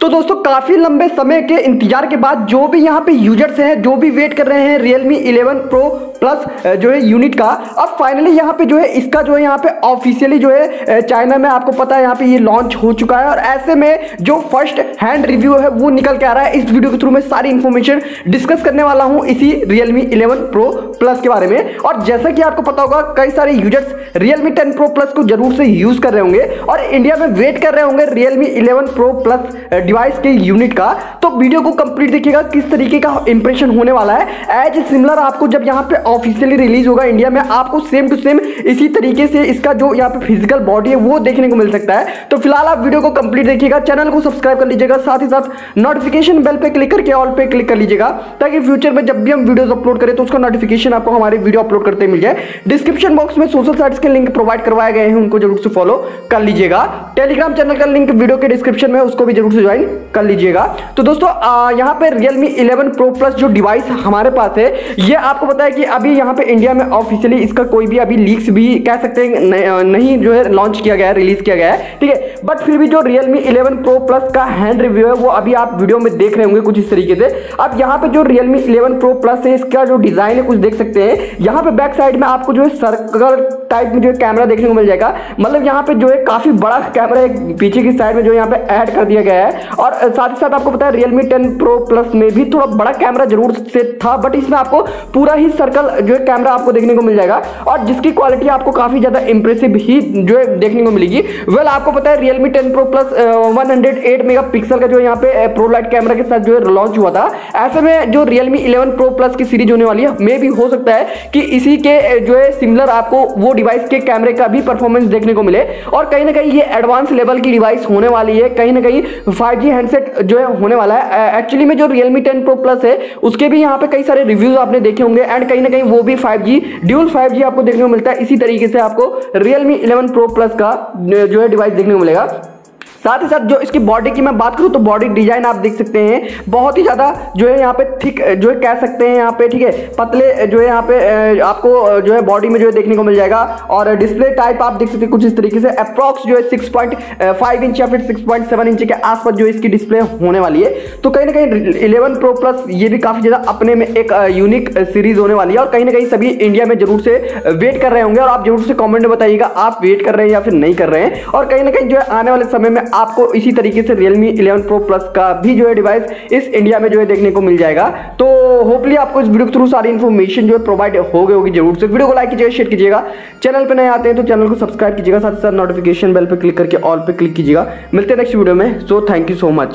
तो दोस्तों, काफ़ी लंबे समय के इंतज़ार के बाद जो भी यहाँ पे यूज़र्स हैं, जो भी वेट कर रहे हैं Realme 11 Pro प्लस जो है यूनिट का, अब फाइनली यहाँ पे जो है इसका जो है यहाँ पे ऑफिशियली जो है चाइना में आपको पता है यहाँ पे ये लॉन्च हो चुका है और ऐसे में जो फ़र्स्ट हैंड रिव्यू है वो निकल के आ रहा है। इस वीडियो के थ्रू मैं सारी इन्फॉर्मेशन डिस्कस करने वाला हूँ इसी Realme 11 Pro प्लस के बारे में। और जैसा कि आपको पता होगा, कई सारे यूज़र्स Realme 10 Pro प्लस को ज़रूर से यूज़ कर रहे होंगे और इंडिया में वेट कर रहे होंगे Realme 11 Pro प्लस डिवाइस के यूनिट का तो वीडियो को कंप्लीट देखिएगा, किस तरीके का इंप्रेशन होने वाला है। एज सिमिलर आपको जब यहाँ पे ऑफिशियली रिलीज़ होगा इंडिया में, आपको सेम टू सेम इसी तरीके से इसका जो यहाँ पे फ़िज़िकल बॉडी है, वो देखने को मिल सकता है। तो फ़िलहाल आप वीडियो को कंप्लीट देखिएगा चैनल को सब्सक्राइब कर लीजिएगा, साथ ही साथ नोटिफिकेशन बेल पे क्लिक करके ऑल पे क्लिक कर लीजिएगा, ताकि फ्यूचर में जब भी हम वीडियो अपलोड करें तो उसका नोटिफिकेशन आपको हमारे वीडियो अपलोड करते मिल जाए। डिस्क्रिप्शन बॉक्स में सोशल साइट्स के लिंक प्रोवाइड करवाए गए हैं, उनको ज़रूर से फॉलो कर लीजिएगा। टेलीग्राम चैनल का लिंक वीडियो के डिस्क्रिप्शन में उसको भी ज़रूर से ज्वाइन कर लीजिएगा। तो दोस्तों यहाँ पे Realme 11 Pro Plus जो डिवाइस हमारे पास है, ये आपको पता है कि अभी यहाँ पे इंडिया में ऑफिशियली इसका कोई भी अभी लीक्स भी कह सकते हैं नहीं जो है लॉन्च किया गया है रिलीज़ किया गया है, ठीक है? बट फिर भी जो Realme 11 Pro Plus का हैंड रिव्यू है, वो अभी आप वीडियो में देख रहे होंगे कुछ इस तरीके से। अब यहाँ पे जो Realme 11 Pro Plus है, इसका जो डिज़ाइन है, कुछ देख सकते हैं। यहाँ पे बैक साइड में आपको जो है सर्कल टाइप में जो कैमरा देखने को मिल जाएगा। मतलब यहाँ पे जो है काफ़ी बड़ा कैमरा पीछे की साइड में जो यहाँ पे ऐड कर दिया गया है। और साथ ही साथ आपको पता है, Realme 10 Pro Plus में भी थोड़ा बड़ा कैमरा ज़रूर से था बट इसमें आपको पूरा ही सर्कल जो है कैमरा आपको देखने को मिल जाएगा। और जिसकी क्वालिटी आपको काफ़ी ज़्यादा इंप्रेसिव ही जो है देखने को मिलेगी। वेल आपको पता है, Realme 10 Pro Plus one megapixel का जो यहाँ पे प्रो लाइट कैमरा के साथ जो है लॉन्च हुआ था। ऐसे में जो रियलमी इलेवन प्रो प्लस की सीरीज़ होने वाली है मे भी हो सकता है कि इसी के जो है सिमिलर आपको वो डिवाइस के कैमरे का भी परफॉर्मेंस देखने को मिले। और कहीं ना कहीं ये एडवांस लेवल की डिवाइस होने वाली है। कहीं ना कहीं फाइव हैंडसेट जो है होने वाला है। एक्चुअली में जो रियलमी टेन प्रो प्लस है, उसके भी यहाँ पे कई सारे रिव्यूज़ आपने देखे होंगे। एंड कहीं ना कहीं वो भी फाइव जी ड्यूल फाइव आपको देखने को मिलता है। इसी तरीके से आपको रियलमी इलेवन प्रो प्लस का जो है डिवाइस देखने को मिलेगा। साथ ही साथ जो इसकी बॉडी की मैं बात करूँ तो बॉडी डिज़ाइन आप देख सकते हैं। बहुत ही ज़्यादा जो है यहाँ पे थिक जो है कह सकते हैं यहाँ पे, ठीक है? पतले, जो है यहाँ पे आपको जो है बॉडी में जो है देखने को मिल जाएगा। और डिस्प्ले टाइप आप देख सकते हैं कुछ इस तरीके से। अप्रॉक्स जो है सिक्स पॉइंट इंच या फिर सिक्स पॉइंट सेवन इंच के आसपास जो इसकी डिस्प्ले होने वाली है। तो कहीं ना कहीं इलेवन प्रो प्लस ये भी काफ़ी ज़्यादा अपने में एक यूनिक सीरीज़ होने वाली है। और कहीं ना कहीं सभी इंडिया में ज़रूर से वेट कर रहे होंगे। और आप ज़रूर से कॉमेंट में बताइएगा, आप वेट कर रहे हैं या फिर नहीं कर रहे हैं। और कहीं ना कहीं जो है आने वाले समय में आपको इसी तरीके से रियलमी इलेवन प्रो प्लस का भी जो है डिवाइस इस इंडिया में जो है देखने को मिल जाएगा। तो होपली आपको इस वीडियो के थ्रू सारी इन्फॉर्मेशन जो है प्रोवाइड हो गई होगी ज़रूर से। वीडियो को लाइक कीजिएगा शेयर कीजिएगा। चैनल पर नए आते हैं तो चैनल को सब्सक्राइब कीजिएगा, साथ ही साथ नोटिफिकेशन बेल पर क्लिक करके ऑल पर क्लिक कीजिएगा। मिलते हैं नेक्स्ट वीडियो में। So thank you so much